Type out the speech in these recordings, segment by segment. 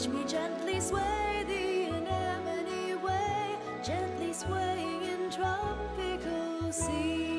Watch me gently sway the anemone way, gently swaying in tropical sea.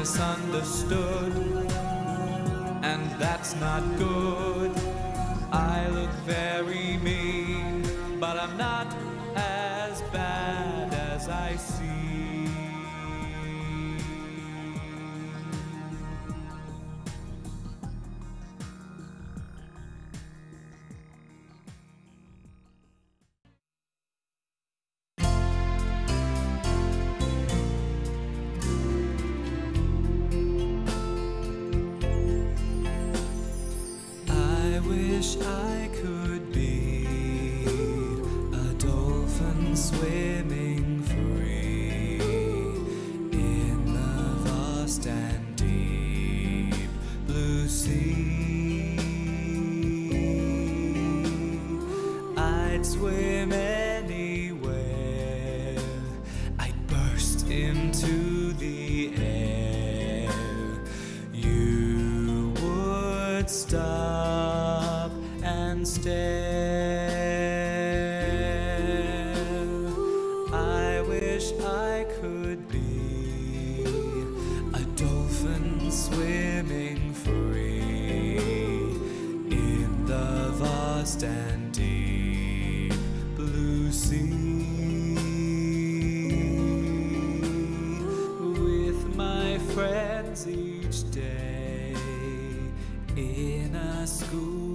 Misunderstood, and that's not good. Swim anywhere, I'd burst into the air. You would stop and stare. I wish I could be a dolphin swimming free in the vast and each day in a school